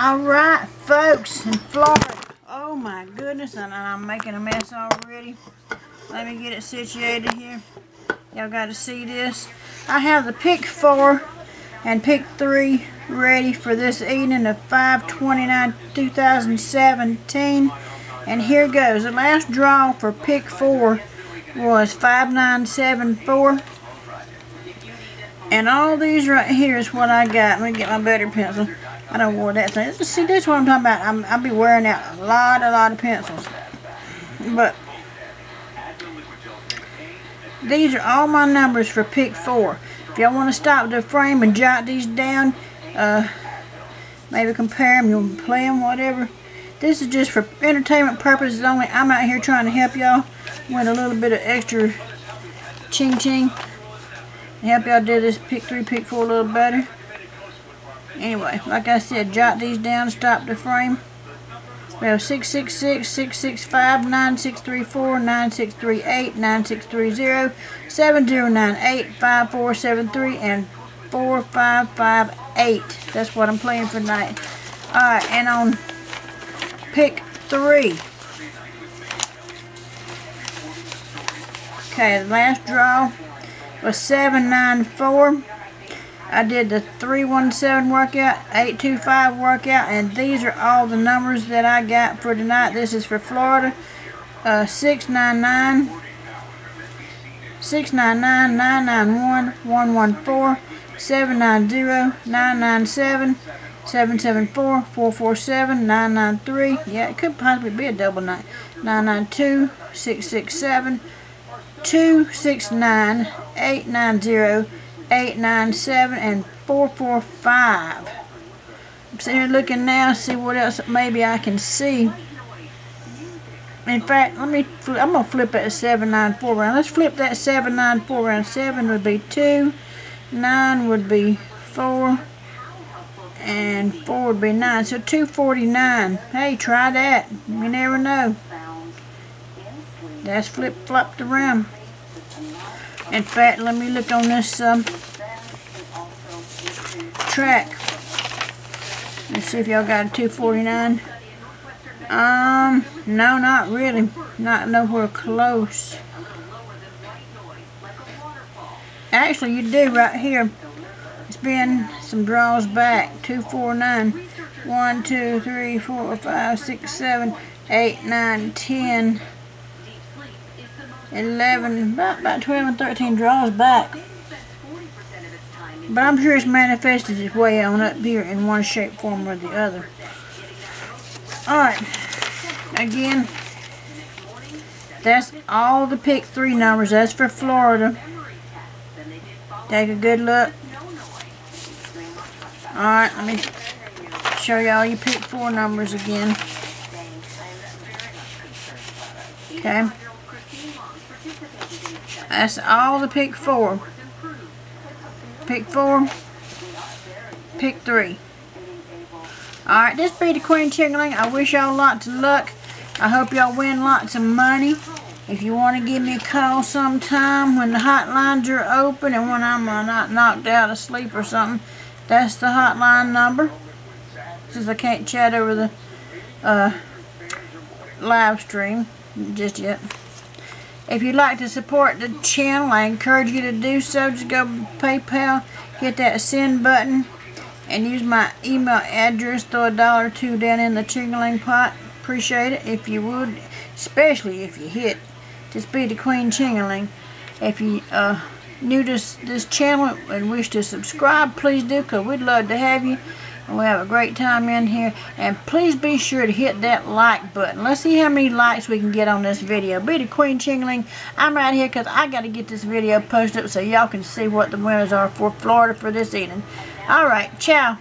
All right, folks in Florida. Oh my goodness, and I'm making a mess already. Let me get it situated here. Y'all got to see this. I have the pick four and pick three ready for this evening of 529 2017 and here goes the last draw for pick four was 5974 and all these right here is what I got let me get my better pencil I don't wear that thing see this is what I'm talking about I'm, I'll be wearing out a lot a lot of pencils but these are all my numbers for pick four if y'all want to stop the frame and jot these down, uh, maybe compare them, you'll play them, whatever. This is just for entertainment purposes only. I'm out here trying to help y'all with a little bit of extra ching ching. Help y'all do this pick three, pick four a little better. Anyway, like I said, jot these down, stop the frame. We have 666, 665, 9634, 9638, 9630, 7098, 5473, and 4558. That's what I'm playing for tonight. Alright, and on pick three. Okay, the last draw was 794. I did the 317 workout, 825 workout, and these are all the numbers that I got for tonight. This is for Florida. Uh, 699, 699, 991, 114, 790, 997, 774, 447, 993. Yeah, it could possibly be a double nine. 992, 667, 269, 890, 897 and 445. I'm sitting here looking now, see what else maybe I can see. In fact, let me, I'm to flip that 794 around. Let's flip that 794 around. 7 would be 2, 9 would be 4, and 4 would be 9. So 249. Hey, try that. You never know. That's flip-flopped around. In fact, let me look on this um, track. Let's see if y'all got a 249. Um, no, not really. Not nowhere close. Actually, you do right here. It's been some draws back. 249. 1, 2, 3, 4, 5, 6, 7, 8, 9, 10. 11, about, about 12 and 13 draws back. But I'm sure it's manifested its way on up here in one shape, form, or the other. Alright. Again, that's all the pick three numbers. That's for Florida. Take a good look. Alright, let me show you all your pick four numbers again. Okay. That's all the pick four. Pick four. Pick three. Alright, this be the Queen Ching-a-ling. I wish y'all lots of luck. I hope y'all win lots of money. If you want to give me a call sometime when the hotlines are open and when I'm uh, not knocked out of sleep or something, that's the hotline number. Since I can't chat over the uh, live stream just yet. If you'd like to support the channel, I encourage you to do so. Just go PayPal, hit that send button, and use my email address. Throw a dollar or two down in the Ching-a-ling pot. Appreciate it if you would, especially if you hit just be the Queen Ching-a-ling. If you uh, new to this channel and wish to subscribe, please do, because we'd love to have you. We have a great time in here. And please be sure to hit that like button. Let's see how many likes we can get on this video. Be the Queen Ching-a-ling. I'm right here because I got to get this video posted up so y'all can see what the winners are for Florida for this evening. Alright, ciao.